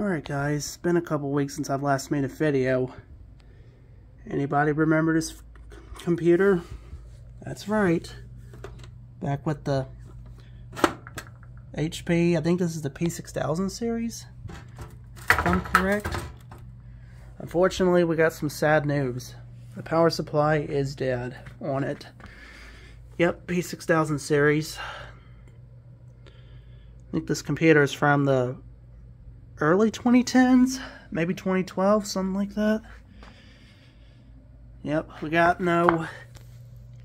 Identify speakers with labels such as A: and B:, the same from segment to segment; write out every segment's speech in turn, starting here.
A: Alright guys, it's been a couple weeks since I've last made a video. Anybody remember this computer? That's right. Back with the HP, I think this is the P6000 series, if I'm correct. Unfortunately, we got some sad news. The power supply is dead on it. Yep, P6000 series. I think this computer is from the early 2010s, maybe 2012, something like that. Yep, we got no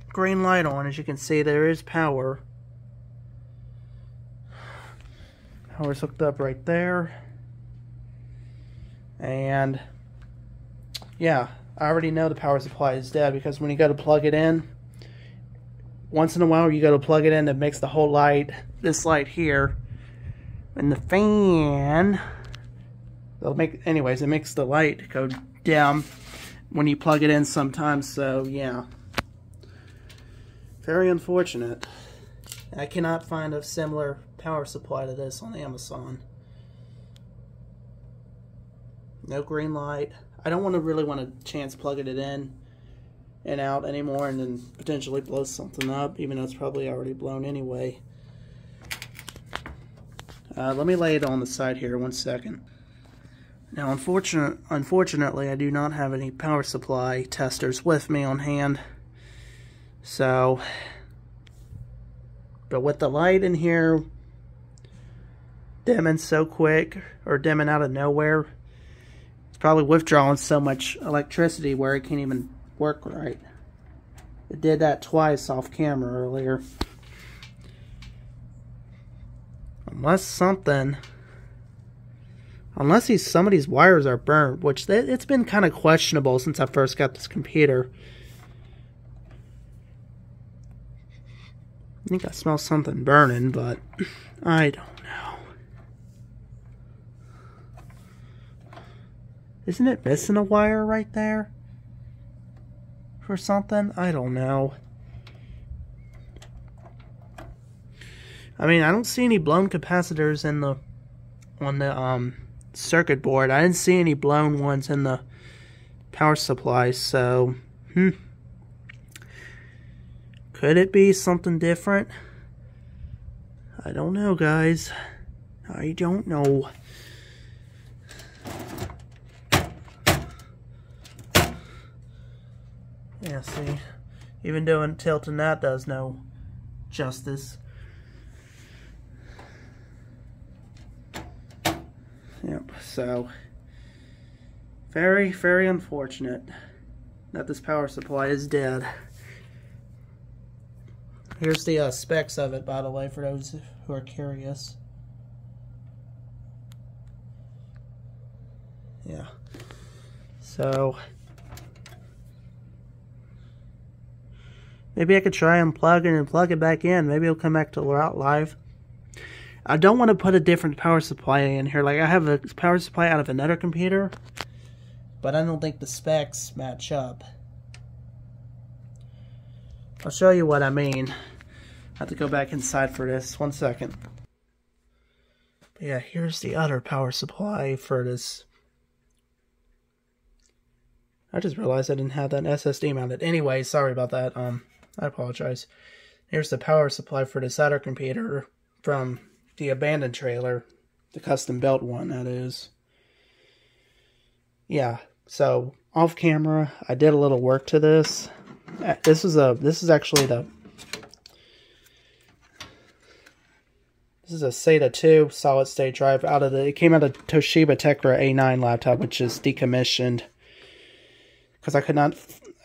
A: green light on. As you can see, there is power. Power's hooked up right there. And, yeah, I already know the power supply is dead because when you go to plug it in, once in a while you go to plug it in, it makes the whole light, this light here, and the fan It'll make, anyways, it makes the light go dim when you plug it in sometimes, so yeah. Very unfortunate. I cannot find a similar power supply to this on Amazon. No green light. I don't want to really want to chance plugging it in and out anymore and then potentially blow something up, even though it's probably already blown anyway. Uh, let me lay it on the side here one second. Now, unfortunate, unfortunately, I do not have any power supply testers with me on hand. So, but with the light in here dimming so quick, or dimming out of nowhere, it's probably withdrawing so much electricity where it can't even work right. It did that twice off camera earlier. Unless something Unless these, some of these wires are burnt, which they, it's been kind of questionable since I first got this computer. I think I smell something burning, but I don't know. Isn't it missing a wire right there? For something? I don't know. I mean, I don't see any blown capacitors in the on the um circuit board. I didn't see any blown ones in the power supply, so, hmm. Could it be something different? I don't know, guys. I don't know. Yeah, see, even doing tilting that does no justice. So very, very unfortunate that this power supply is dead. Here's the uh, specs of it, by the way, for those who are curious. Yeah. So, maybe I could try unplugging and plug it back in. Maybe it'll come back to live. I don't want to put a different power supply in here. Like, I have a power supply out of another computer, but I don't think the specs match up. I'll show you what I mean. I have to go back inside for this. One second. But yeah, here's the other power supply for this. I just realized I didn't have that SSD mounted. Anyway, sorry about that. Um, I apologize. Here's the power supply for this other computer from the abandoned trailer, the custom built one, that is. Yeah, so off camera, I did a little work to this. Uh, this is a this is actually the this is a SATA 2 solid state drive out of the it came out of Toshiba Tecra A9 laptop, which is decommissioned because I could not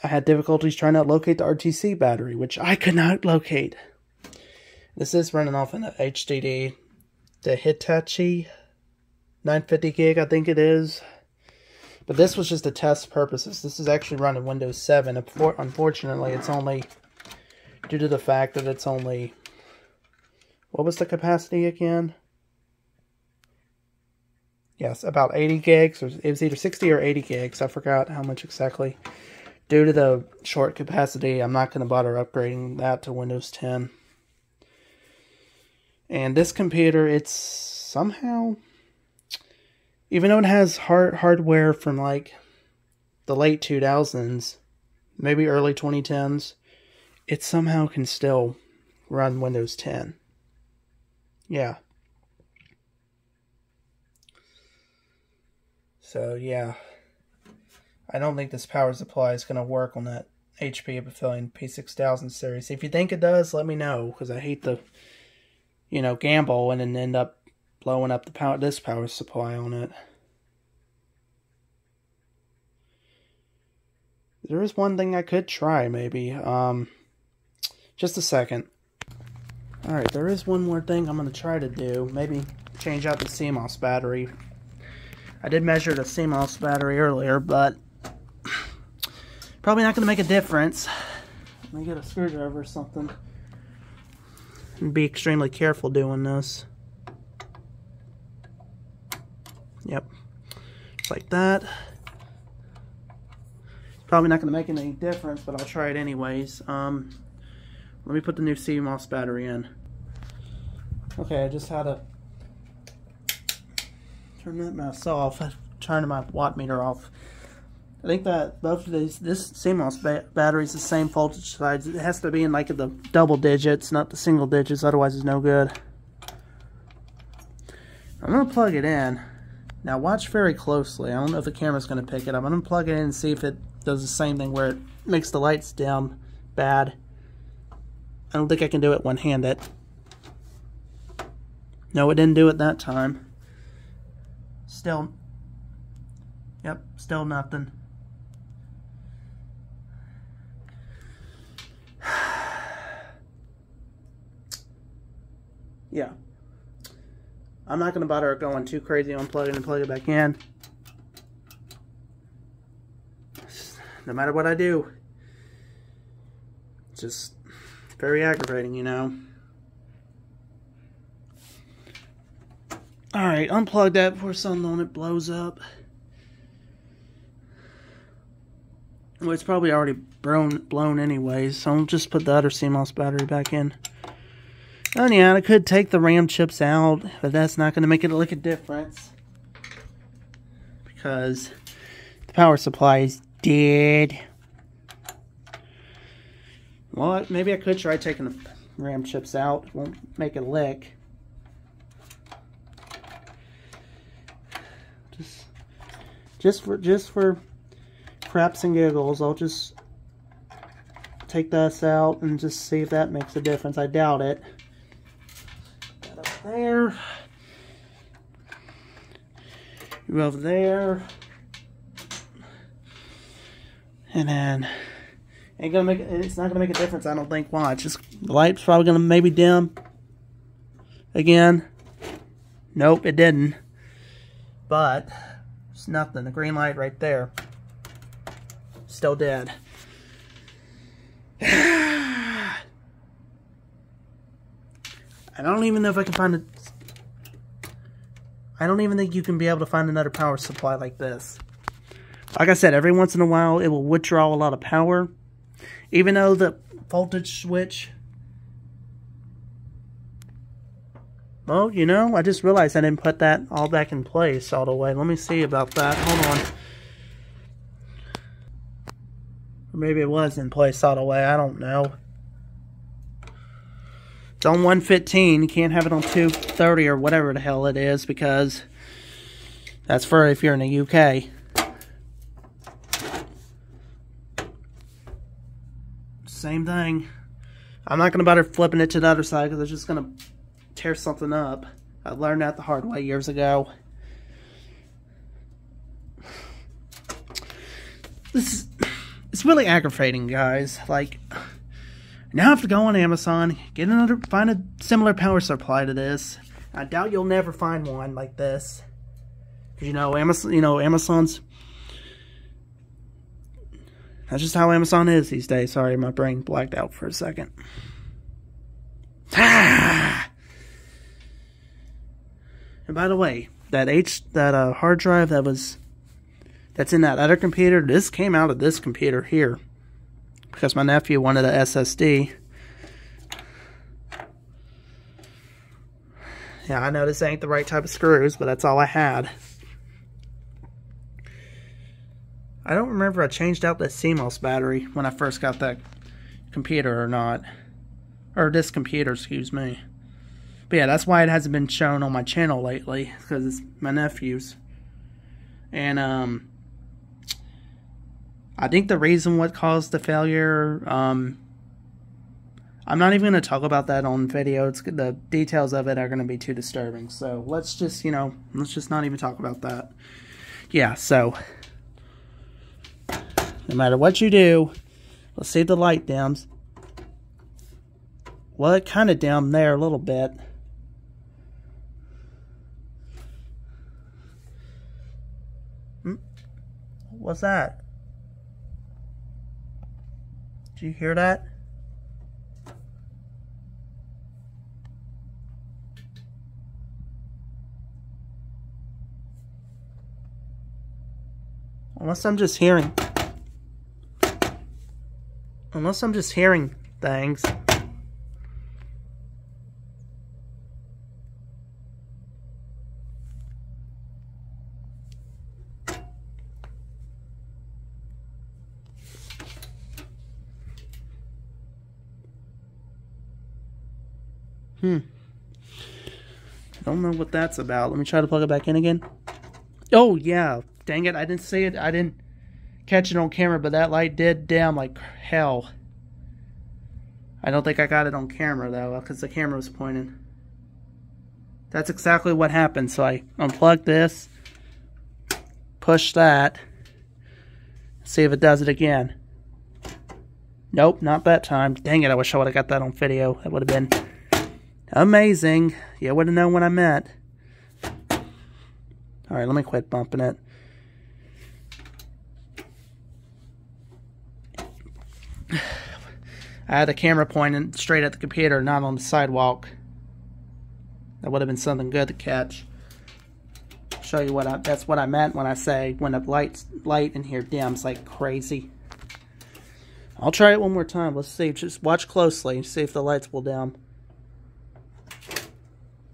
A: I had difficulties trying to locate the RTC battery, which I could not locate. This is running off an HDD, the Hitachi 950 gig, I think it is. But this was just a test purposes. This is actually running Windows 7. Unfortunately, it's only due to the fact that it's only what was the capacity again? Yes, about 80 gigs, or it was either 60 or 80 gigs. I forgot how much exactly. Due to the short capacity, I'm not going to bother upgrading that to Windows 10. And this computer, it's somehow even though it has hard hardware from like the late 2000s, maybe early 2010s, it somehow can still run Windows 10. Yeah. So, yeah. I don't think this power supply is going to work on that HP Pavilion P6000 series. If you think it does, let me know, because I hate the, you know, gamble and then end up blowing up the power this power supply on it. There is one thing I could try, maybe. Um, just a second. Alright, there is one more thing I'm going to try to do. Maybe change out the CMOS battery. I did measure the CMOS battery earlier, but probably not going to make a difference. Let me get a screwdriver or something. Be extremely careful doing this. Yep. Just like that. Probably not going to make any difference, but I'll try it anyways. Um, let me put the new CMOS battery in. Okay, I just had to turn that mess off. I turned my watt meter off. I think that both of these, this CMOS ba battery is the same voltage size. It has to be in like the double digits, not the single digits, otherwise it's no good. I'm going to plug it in. Now watch very closely. I don't know if the camera's going to pick it up. I'm going to plug it in and see if it does the same thing where it makes the lights dim bad. I don't think I can do it one-handed. No, it didn't do it that time. Still, yep, still nothing. Yeah. I'm not going to bother going too crazy on plugging and plug it back in. no matter what I do. It's just very aggravating, you know. Alright, unplug that before on it blows up. Well, it's probably already blown, blown anyways, so I'll just put the other CMOS battery back in. And yeah, I could take the RAM chips out, but that's not going to make it look a difference. Because the power supply is dead. Well, maybe I could try taking the RAM chips out. Won't make it lick. Just, just for just for craps and giggles, I'll just take this out and just see if that makes a difference. I doubt it. There. You over there. And then ain't gonna make it's not gonna make a difference. I don't think. Watch, the light's probably gonna maybe dim again. Nope, it didn't. But it's nothing. The green light right there, still dead. I don't even know if I can find a. I don't even think you can be able to find another power supply like this. Like I said, every once in a while it will withdraw a lot of power. Even though the voltage switch... Well, you know, I just realized I didn't put that all back in place all the way. Let me see about that. Hold on. Maybe it was in place all the way. I don't know. It's on 115. You can't have it on 230 or whatever the hell it is because that's for if you're in the UK. Same thing. I'm not going to bother flipping it to the other side because it's just going to tear something up. I learned that the hard way years ago. This is, it's really aggravating, guys. Like, now I have to go on Amazon, get another, find a similar power supply to this. I doubt you'll never find one like this. Cause you know, Amazon, you know, Amazon's that's just how Amazon is these days. Sorry, my brain blacked out for a second. Ah! And by the way, that H that uh, hard drive that was that's in that other computer, this came out of this computer here because my nephew wanted a SSD. Yeah, I know this ain't the right type of screws, but that's all I had. I don't remember I changed out the CMOS battery when I first got that computer or not. Or this computer, excuse me. But yeah, that's why it hasn't been shown on my channel lately, because it's my nephew's. And, um, I think the reason what caused the failure, um, I'm not even going to talk about that on video. It's the details of it are going to be too disturbing. So let's just, you know, let's just not even talk about that. Yeah, so no matter what you do, let's see the light dims. Well, it kind of dimmed there a little bit. Hmm? What's that? Did you hear that? Unless I'm just hearing Unless I'm just hearing things. Hmm. Don't know what that's about. Let me try to plug it back in again. Oh, yeah. Dang it. I didn't see it. I didn't catch it on camera, but that light did dim like hell. I don't think I got it on camera though, because the camera was pointing. That's exactly what happened. So I unplugged this, push that, see if it does it again. Nope, not that time. Dang it, I wish I would have got that on video. That would have been amazing. You would have known what I meant. Alright, let me quit bumping it. I had the camera pointing straight at the computer, not on the sidewalk. That would have been something good to catch. Show you what I, that's what I meant when I say when the light light in here dims like crazy. I'll try it one more time. Let's see. Just watch closely. See if the lights will dim.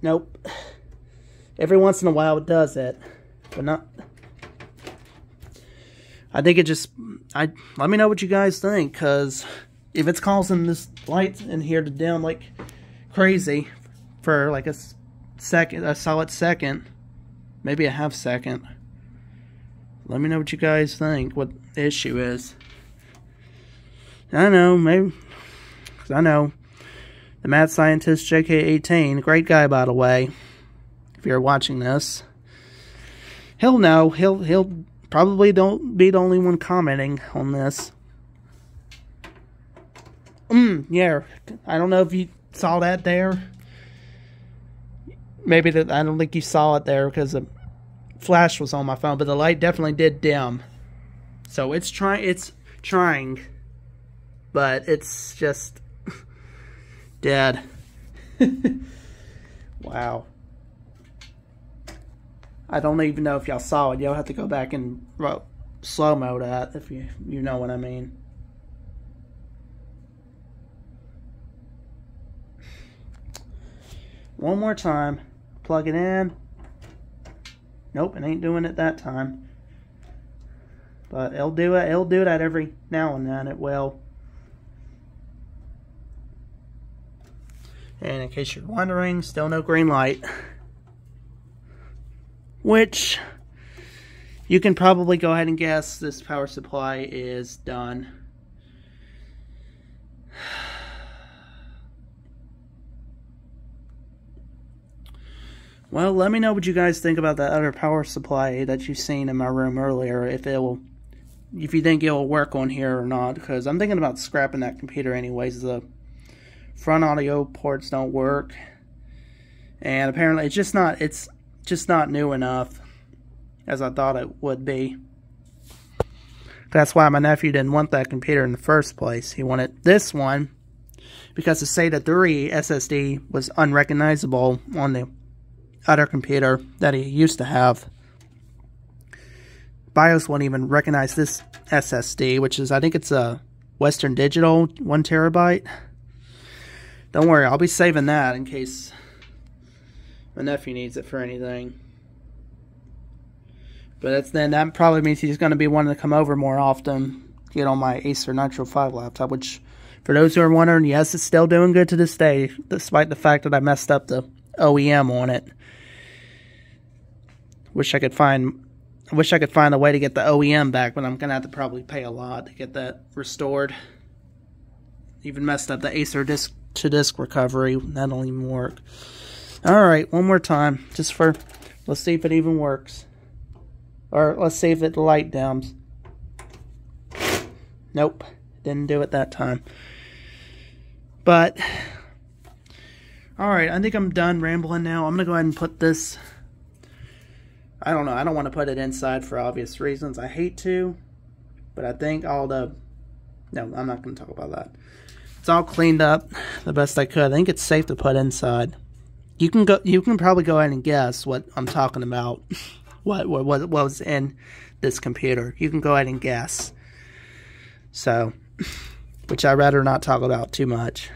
A: Nope. Every once in a while it does it, but not. I think it just. I let me know what you guys think, cause if it's causing this light in here to dim like crazy for like a second, a solid second, maybe a half second, let me know what you guys think, what the issue is. I know, maybe, I know the mad scientist JK18, great guy by the way, if you're watching this, he'll know, he'll, he'll probably don't be the only one commenting on this. Mm, yeah. I don't know if you saw that there. Maybe that I don't think you saw it there because the flash was on my phone, but the light definitely did dim. So it's trying. It's trying, but it's just dead. wow. I don't even know if y'all saw it. Y'all have to go back and slow mo that if you you know what I mean. One more time. Plug it in. Nope, it ain't doing it that time. But it'll do it. It'll do that every now and then. It will. And in case you're wondering, still no green light. Which you can probably go ahead and guess this power supply is done. Well, let me know what you guys think about that other power supply that you've seen in my room earlier. If it will, if you think it will work on here or not, because I'm thinking about scrapping that computer anyways. Front audio ports don't work, and apparently it's just not. It's just not new enough as I thought it would be. That's why my nephew didn't want that computer in the first place. He wanted this one because the SATA 3 SSD was unrecognizable on the other computer that he used to have. BIOS won't even recognize this SSD, which is, I think it's a Western Digital, one terabyte. Don't worry, I'll be saving that in case my nephew needs it for anything. But that's then that probably means he's going to be wanting to come over more often, get on my Acer Nitro 5 laptop, which, for those who are wondering, yes, it's still doing good to this day, despite the fact that I messed up the OEM on it. Wish I could find I wish I could find a way to get the OEM back, but I'm gonna have to probably pay a lot to get that restored. Even messed up the Acer disc to disc recovery. That'll even work. Alright, one more time. Just for let's see if it even works. Or let's see if it light dims. Nope. Didn't do it that time. But Alright, I think I'm done rambling now. I'm gonna go ahead and put this I don't know. I don't want to put it inside for obvious reasons. I hate to, but I think all the no, I'm not to talk about that. It's all cleaned up the best I could. I think it's safe to put inside. You can go. You can probably go ahead and guess what I'm talking about. What what what was in this computer? You can go ahead and guess. So, which I'd rather not talk about too much.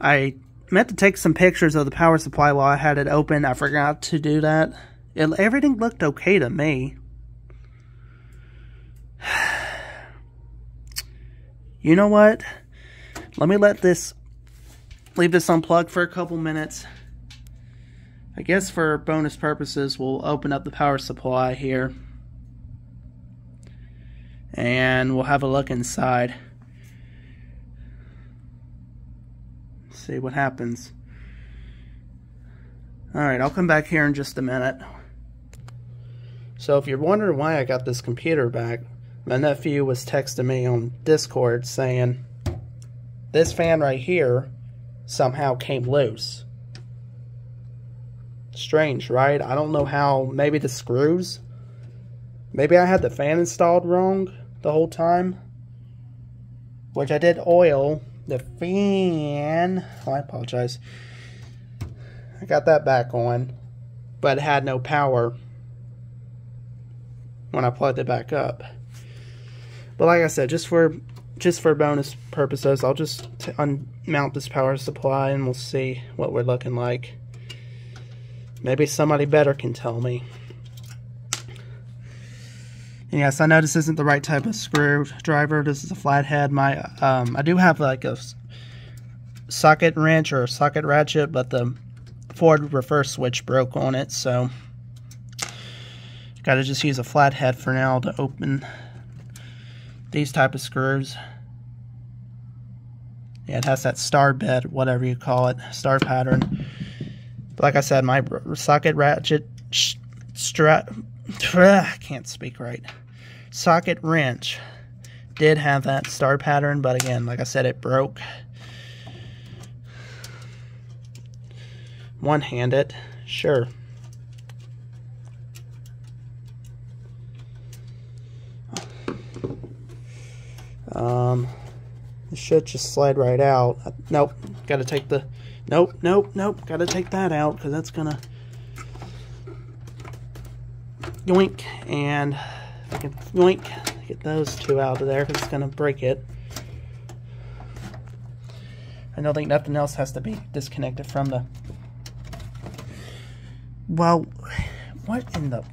A: I meant to take some pictures of the power supply while I had it open. I forgot to do that. It, everything looked okay to me. You know what? Let me let this, leave this unplugged for a couple minutes. I guess for bonus purposes, we'll open up the power supply here. And we'll have a look inside. see what happens. Alright, I'll come back here in just a minute. So if you're wondering why I got this computer back, my nephew was texting me on Discord saying, this fan right here somehow came loose. Strange, right? I don't know how, maybe the screws? Maybe I had the fan installed wrong the whole time? Which I did oil the fan. Oh, I apologize. I got that back on, but had no power when I plugged it back up. But like I said, just for just for bonus purposes, I'll just unmount this power supply and we'll see what we're looking like. Maybe somebody better can tell me. And yes, I know this isn't the right type of screwdriver. This is a flathead. My um, I do have like a socket wrench or a socket ratchet, but the forward reverse switch broke on it, so got to just use a flathead for now to open these type of screws. Yeah, it has that star bed, whatever you call it, star pattern. But like I said, my socket ratchet strap. I can't speak right socket wrench did have that star pattern, but again, like I said, it broke. One-handed, sure. Um, it should just slide right out. Nope, got to take the. Nope, nope, nope. Got to take that out because that's gonna yoink and I can yoink, get those two out of there because it's to break it. I don't think nothing else has to be disconnected from the... Well, what in the...